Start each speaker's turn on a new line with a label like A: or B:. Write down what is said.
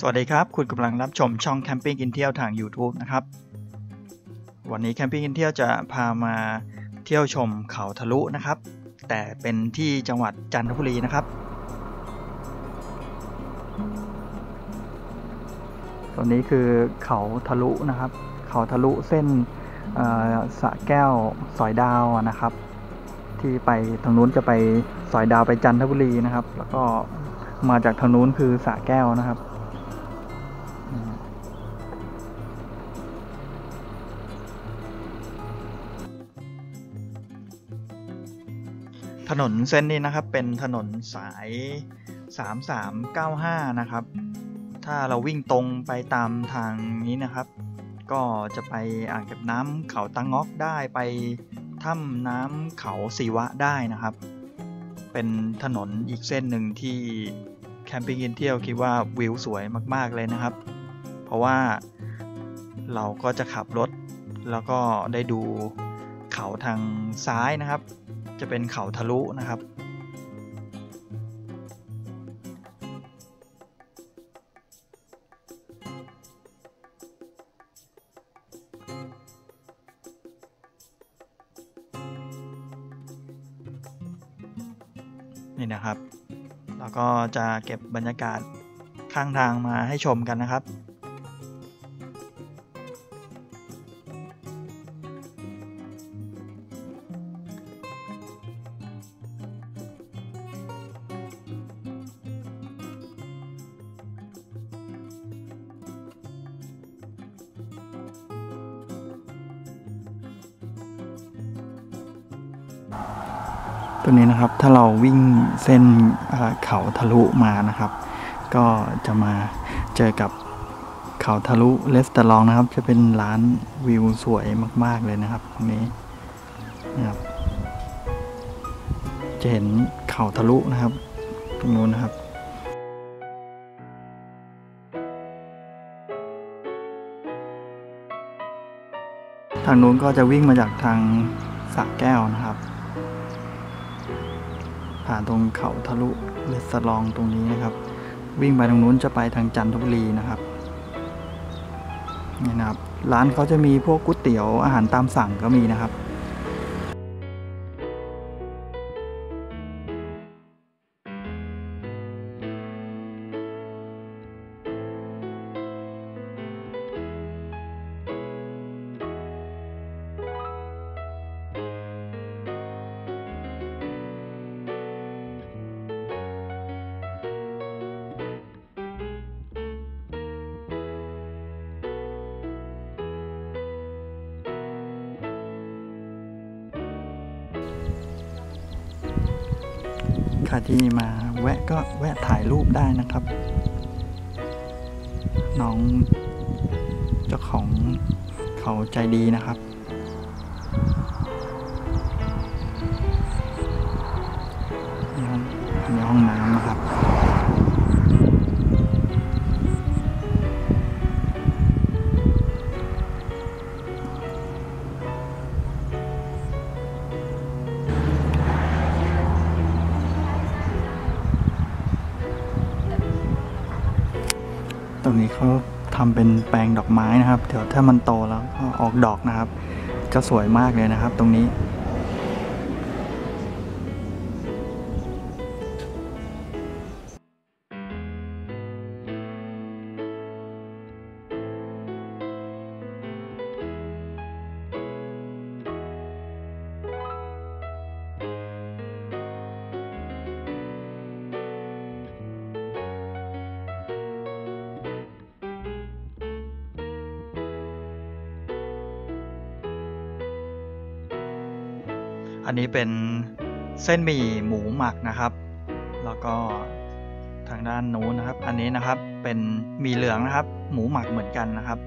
A: สวัสดีครับ คุณกำลังรับชมช่องแคมปิ้งกินเที่ยวทาง YouTube นะครับ วันนี้แคมปิ้งกินเที่ยวจะพามาเที่ยวชมเขาทะลุนะครับ แต่เป็นที่จังหวัดจันทบุรีนะครับตอนนี้คือเขาทะลุนะครับ เขาทะลุเส้นสะแก้วสอยดาวนะครับ ที่ไปทางนู้นจะไปสอยดาวไปจันทบุรีนะครับ แล้วก็มาจากทางนู้นคือสะแก้วนะครับ ถนนเส้นนี้นะครับเป็นถนนสาย 3395 นะครับ ถ้าเราวิ่งตรงไปตามทางนี้นะครับ ก็จะไปอ่างเก็บน้ำเขาตังงอกได้ไปถ้ำน้ำเขาสีวะได้นะครับ เป็นถนนอีกเส้นหนึ่งที่แคมปิ้งกินเที่ยวคิดว่าวิวสวยมาก ๆ เลยนะครับ เพราะว่าเราก็จะขับรถแล้วก็ได้ดูเขาทางซ้ายนะครับ จะเป็นเขาทะลุนะครับ นี่นะครับ แล้วก็จะเก็บบรรยากาศข้างทางมาให้ชมกันนะครับ ตัวนี้นะครับถ้าเราวิ่งเส้นเขาทะลุมานะครับ ก็จะมาเจอกับเขาทะลุเลสเตอรองนะครับ จะเป็นร้านวิวสวยมาก ๆเลยนะครับตรงนี้นะครับ จะเห็นเขาทะลุนะครับ ตรงนู้นนะครับทางนู้นก็จะวิ่งมาจากทางสระแก้วนะครับ ผ่านตรงเขาทะลุเลสลองตรงนี้นะครับ วิ่งไปตรงนู้นจะไปทางจันทบุรีนะครับนี่นะครับ ร้านเขาจะมีพวกก๋วยเตี๋ยวอาหารตามสั่งก็มีนะครับ ครที่มาแวะก็แวะถ่ายรูปได้นะครับ น้องเจ้าของเขาใจดีนะครับ นี้เขาทำเป็นแปลงดอกไม้นะครับ เดี๋ยวถ้ามันโตแล้วก็ออกดอกนะครับ จะสวยมากเลยนะครับ ตรงนี้ อันนี้เป็นเส้นหมี่หมูหมักนะครับ แล้วก็ทางด้านนู้นนะครับ อันนี้นะครับเป็นหมี่เหลืองนะครับ หมูหมักเหมือนกันนะครับ